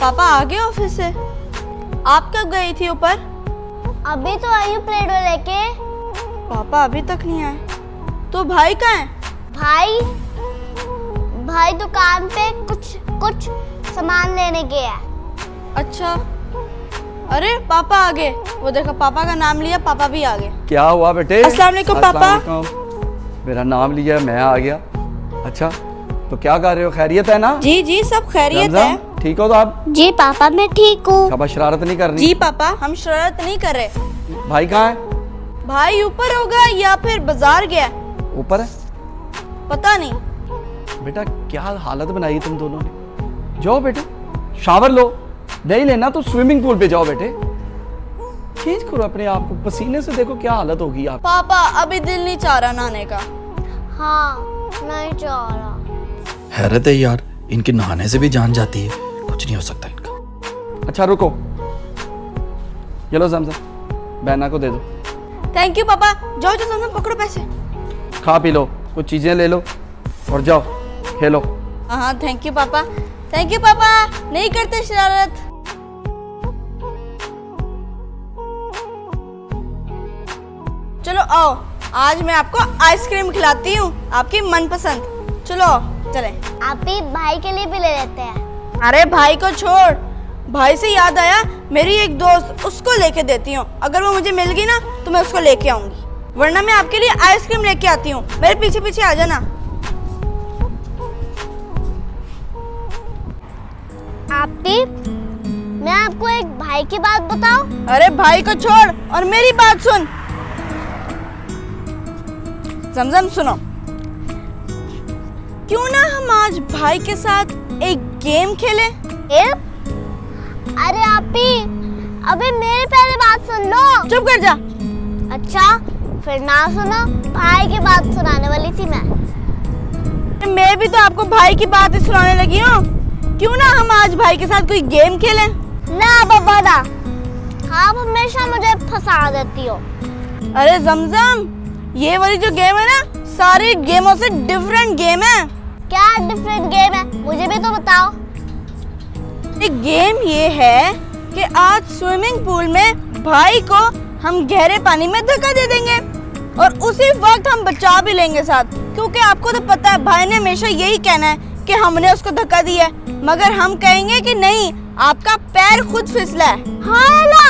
पापा आ गए ऑफ़िस से? आप कब गई थी ऊपर? अभी तो आई हूँ प्लेटो लेके। पापा अभी तक नहीं आए। तो भाई कहाँ है? भाई भाई दुकान पे कुछ कुछ सामान लेने गया अच्छा। अरे पापा आ गए। वो देखो पापा का नाम लिया पापा भी आ गए। क्या हुआ बेटे? अस्सलाम वालेकुम, पापा। मेरा नाम लिया मैं आ गया। अच्छा तो क्या कर रहे हो? खैरियत है ना? जी जी सब खैरियत है। ठीक हो तो आप? जी पापा मैं ठीक हूँ। शरारत नहीं करनी। जी पापा हम शरारत नहीं कर रहे। भाई कहाँ है? भाई ऊपर होगा या फिर बाज़ार गया? ऊपर? है पता नहीं। बेटा क्या हालत बनाई तुम दोनों ने? जाओ बेटे शावर लो। नहीं लेना तो स्विमिंग पूल पे जाओ बेटे। चेंज करो अपने आप को। पसीने से देखो क्या हालत होगी आप। पापा अभी दिल नहीं चाह रहा नहाने का। हाँ नहीं चाह रहा। हैरत है यार इनके नहाने से भी जान जाती है। कुछ नहीं हो सकता इनका। अच्छा रुको। ये लो जमजम बैना को दे दो। थैंक यू पापा। जाओ जाओ जाओ, पकड़ो पैसे। खा पी लो कुछ चीज़ें ले लो और जाओ खेलो। हाँ थैंक यू पापा। थैंक यू पापा। नहीं करते शरारत। चलो आओ। आज मैं आपको आइसक्रीम खिलाती हूँ आपकी मनपसंद। चलो चले। आप ही भाई के लिए भी ले लेते हैं। अरे भाई को छोड़। भाई से याद आया मेरी एक दोस्त उसको लेके देती हूँ। अगर वो मुझे मिल गई ना तो मैं उसको लेके आऊँगी। वरना मैं आपके लिए आइसक्रीम लेके आती हूँ। मेरे पीछे पीछे आ जाना। आप मैं आपको एक भाई की बात बताऊँ? अरे भाई को छोड़ और मेरी बात सुन। जमजम सुनो। क्यों ना हम आज भाई के साथ एक गेम खेलें। ए? अरे आप ही अबे मेरी पहले बात सुन लो। चुप कर जा। अच्छा फिर ना सुनो भाई की बात सुनाने वाली थी मैं। मैं भी तो आपको भाई की बात ही सुनाने लगी हूँ। क्यों ना हम आज भाई के साथ कोई गेम खेलें? ना बाबा ना। आप हमेशा मुझे फंसा देती हो। अरे जमजम ये वाली जो गेम है ना सारी गेमों से डिफरेंट गेम है। क्या डिफरेंट गेम है? मुझे भी तो बताओ। एक गेम ये है कि आज स्विमिंग पूल में भाई को हम गहरे पानी में धक्का दे देंगे और उसी वक्त हम बचा भी लेंगे साथ। क्योंकि आपको तो पता है भाई ने हमेशा यही कहना है कि हमने उसको धक्का दिया है। मगर हम कहेंगे कि नहीं आपका पैर खुद फिसला है। हाँ ना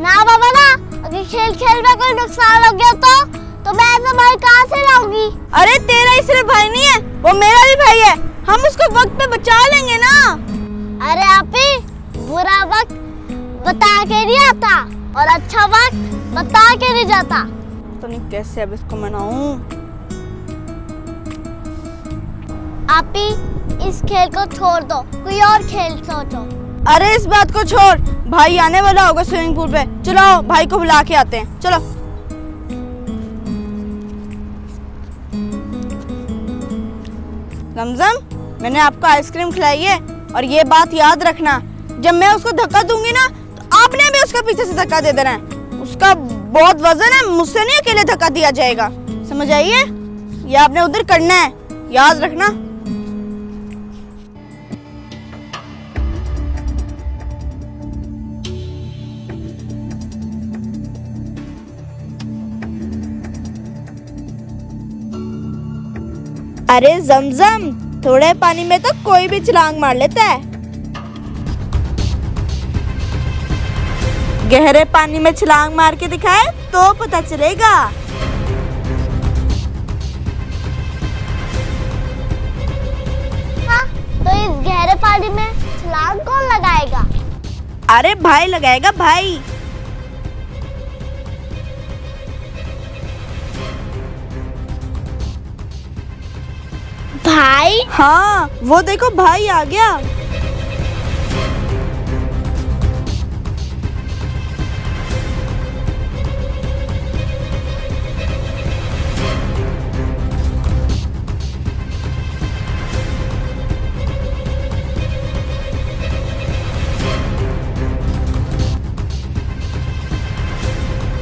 ना बाबा ना अगर खेल खेल में कोई नुकसान हो गया तो तो मैं ऐसा भाई कहाँ से लाऊँगी? अरे तेरा ही सिर्फ़ भाई नहीं है वो मेरा भी भाई है। हम उसको वक्त पे बचा लेंगे ना। अरे आप ही बुरा वक्त बता के नहीं आता और अच्छा वक्त बता के नहीं जाता। तो नहीं कैसे अब इसको मनाऊं। आप ही इस खेल को छोड़ दो कोई और खेल सोचो। अरे इस बात को छोड़ भाई आने वाला होगा स्विमिंग पूल पे। चलो भाई को बुला के आते हैं। चलो। जमजम मैंने आपको आइसक्रीम खिलाई है और ये बात याद रखना। जब मैं उसको धक्का दूँगी ना तो आपने भी उसके पीछे से धक्का दे देना है। उसका बहुत वज़न है, मुझसे नहीं अकेले धक्का दिया जाएगा। समझ आइए ये आपने उधर करना है। याद रखना। अरे जमजम थोड़े पानी में तो कोई भी छलांग मार लेता है। गहरे पानी में छलांग मार के दिखाए तो पता चलेगा। हाँ, तो इस गहरे पानी में छलांग कौन लगाएगा? अरे भाई लगाएगा भाई। भाई। हाँ वो देखो भाई आ गया।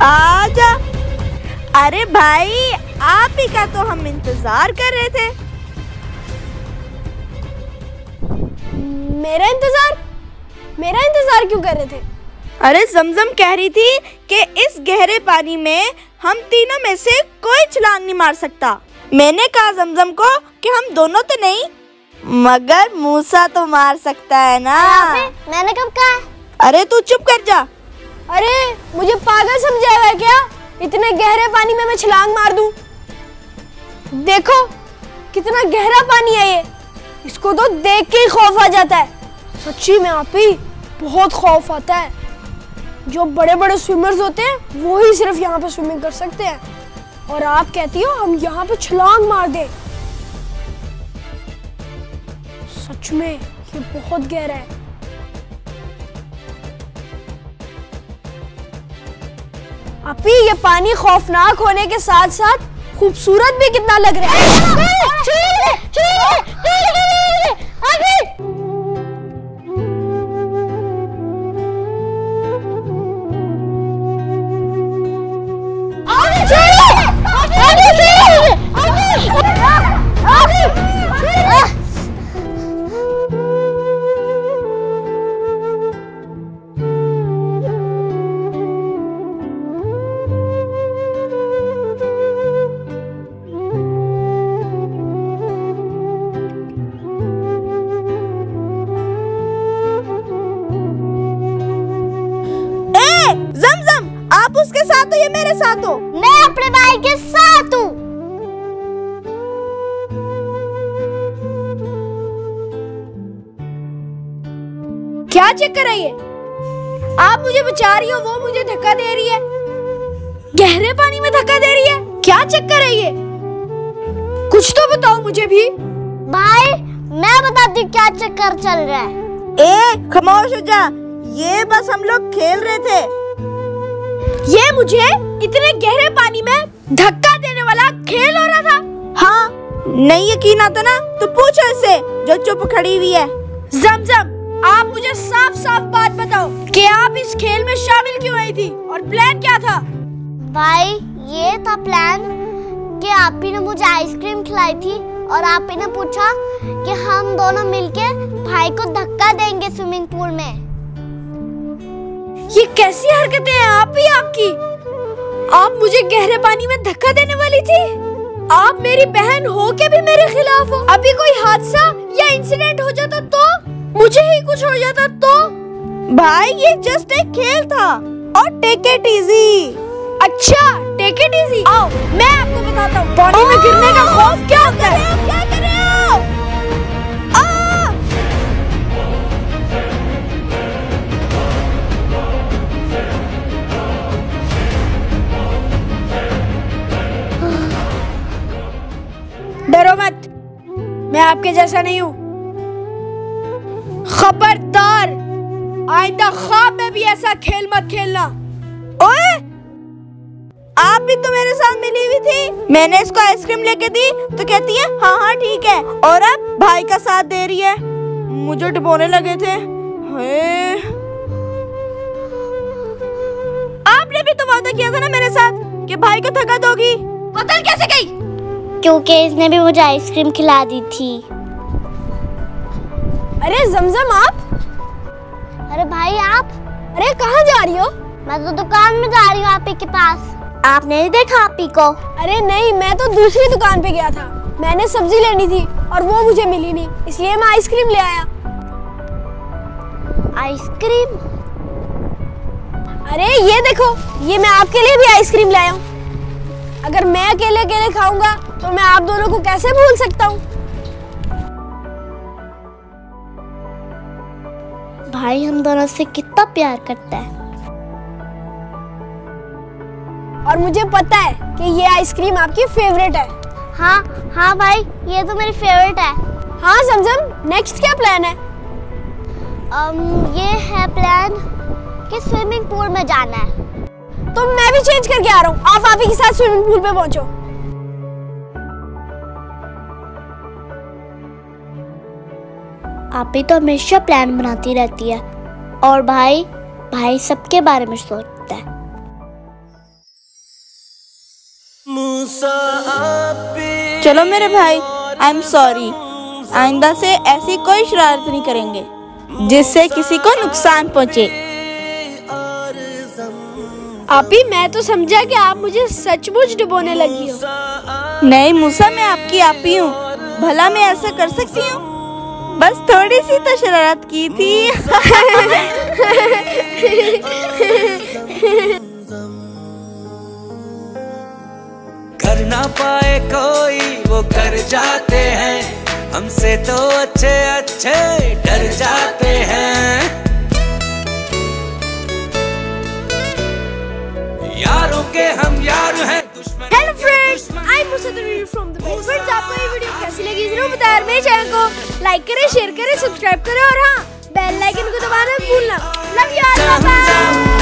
आजा। अरे भाई, आप ही का तो हम इंतज़ार कर रहे थे। मेरा इंतज़ार? मेरा इंतज़ार क्यों कर रहे थे? अरे जमजम कह रही थी कि इस गहरे पानी में हम तीनों में से कोई छलांग नहीं मार सकता। मैंने कहा जमजम को कि हम दोनों तो नहीं मगर मूसा तो मार सकता है ना। मैंने कब कहा? अरे तू चुप कर जा। अरे मुझे पागल समझाएगा क्या? इतने गहरे पानी में मैं छलांग मार दूँ? देखो कितना गहरा पानी है ये। इसको तो देख के ही खौफ आ जाता है। सच्ची में आप ही बहुत खौफ आता है। जो बड़े बड़े स्विमर्स होते हैं, वो ही सिर्फ़ यहाँ पे स्विमिंग कर सकते हैं। और आप कहती हो, हम यहाँ पे छलांग मार दे। सच में, ये बहुत गहरा है। अपी ये पानी खौफनाक होने के साथ साथ खूबसूरत भी कितना लग रहा है। आप उसके साथ हो या मेरे साथ हो? मैं अपने भाई के साथ हूँ। क्या चक्कर है ये? आप मुझे बचा रही हो वो मुझे धक्का दे रही है। गहरे पानी में धक्का दे रही है? क्या चक्कर है ये? कुछ तो बताओ मुझे भी। भाई मैं बताती हूँ क्या चक्कर चल रहा है। ए खामोश हो जा। ये बस हम लोग खेल रहे थे। ये मुझे इतने गहरे पानी में धक्का देने वाला खेल हो रहा था। हाँ नहीं यकीन आता ना तो पूछो इससे जो चुप खड़ी हुई है। जमजम आप मुझे साफ़ साफ़ बात बताओ कि आप इस खेल में शामिल क्यों हुई थी? और प्लान क्या था? भाई ये था प्लान कि आप ही ने मुझे आइसक्रीम खिलाई थी और आप ही ने पूछा कि हम दोनों मिलके भाई को धक्का देंगे स्विमिंग पूल में। ये कैसी हरकतें हैं आप ही आपकी? आप मुझे गहरे पानी में धक्का देने वाली थी? आप मेरी बहन हो के भी मेरे खिलाफ हो? अभी कोई हादसा या इंसिडेंट हो जाता तो? मुझे ही कुछ हो जाता तो? भाई ये जस्ट एक खेल था। और टेक इट इजी अच्छा टेक इट इजी आओ मैं आपको बताता हूँ। पानी में गिरने का खौफ क्या होता है? क्या कर रहे हो डरो मत। मैं आपके जैसा नहीं हूँ। खबरदार। आइंदा ख्वाब में भी ऐसा खेल मत खेलना। ओए! आप भी तो मेरे साथ मिली हुई थी। मैंने इसको आइसक्रीम लेके दी तो कहती है हाँ हाँ ठीक है। और अब भाई का साथ दे रही है। मुझे डुबोने लगे थे। आपने भी तो वादा किया था ना मेरे साथ, कि भाई को थका दोगी। बदल कैसे गई। क्योंकि इसने भी मुझे आइसक्रीम खिला दी थी। अरे जमजम आप। अरे भाई आप। अरे कहाँ जा रही हो? मैं तो दुकान में जा रही हूँ आप के पास। आपने नहीं देखा आप को? अरे नहीं मैं तो दूसरी दुकान पे गया था। मैंने सब्ज़ी लेनी थी और वो मुझे मिली नहीं इसलिए मैं आइसक्रीम ले आया। आइसक्रीम? अरे ये देखो ये मैं आपके लिए भी आइसक्रीम लाया हूँ। अगर मैं अकेले अकेले खाऊँगा तो मैं आप दोनों को कैसे भूल सकता हूँ? भाई हम दोनों से कितना प्यार करता है। और मुझे पता है कि ये आइसक्रीम आपकी फेवरेट है। हाँ हाँ भाई ये तो मेरी फेवरेट है। हाँ जमजम नेक्स्ट क्या प्लान है? अम, ये है प्लान कि स्विमिंग पूल में जाना है। तो मैं भी चेंज करके आ रहा हूँ। आप आप ही के साथ स्विमिंग पूल पे पहुंचो। आप ही तो हमेशा प्लान बनाती रहती है। और भाई भाई सबके बारे में सोचता है। चलो मेरे भाई आई एम सॉरी आइंदा से ऐसी कोई शरारत नहीं करेंगे जिससे किसी को नुकसान पहुँचे। आप ही मैं तो समझा कि आप मुझे सचमुच डुबोने लगी हो। नहीं मूसा मैं आपकी आप ही हूँ। भला मैं ऐसा कर सकती हूँ? बस थोड़ी सी तो शरारत की थी। कर ना पाए कोई, वो कर जाते हैं। हमसे तो अच्छे अच्छे डर जाते हैं। कुछ रिव्यू फ्रॉम द फ्रेंड्स आपको ये वीडियो कैसी लगी ज़रूर बताएँ और मेरे चैनल को लाइक करें शेयर करें सब्सक्राइब करें और हाँ बेल आइकन को दबाना भूलना लव यू ऑल बाय